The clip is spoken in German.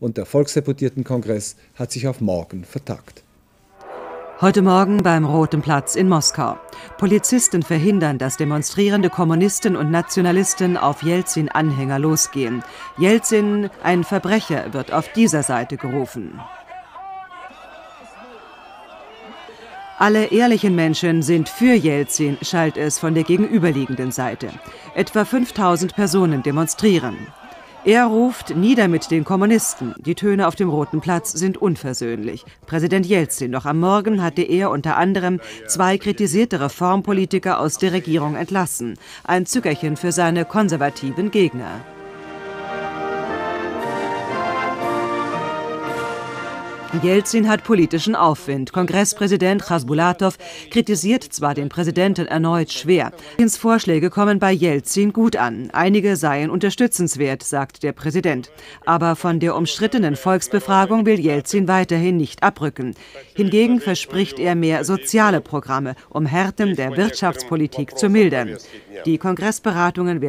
und der Volksdeputiertenkongress hat sich auf morgen vertagt. Heute Morgen beim Roten Platz in Moskau. Polizisten verhindern, dass demonstrierende Kommunisten und Nationalisten auf Jelzin-Anhänger losgehen. Jelzin, ein Verbrecher, wird auf dieser Seite gerufen. Alle ehrlichen Menschen sind für Jelzin, schallt es von der gegenüberliegenden Seite. Etwa 5000 Personen demonstrieren. Er ruft nieder mit den Kommunisten. Die Töne auf dem Roten Platz sind unversöhnlich. Präsident Jelzin, noch am Morgen hatte er unter anderem zwei kritisierte Reformpolitiker aus der Regierung entlassen. Ein Zückerchen für seine konservativen Gegner. Jelzin hat politischen Aufwind. Kongresspräsident Chasbulatow kritisiert zwar den Präsidenten erneut schwer. Ins Vorschläge kommen bei Jelzin gut an. Einige seien unterstützenswert, sagt der Präsident. Aber von der umstrittenen Volksbefragung will Jelzin weiterhin nicht abrücken. Hingegen verspricht er mehr soziale Programme, um Härten der Wirtschaftspolitik zu mildern. Die Kongressberatungen werden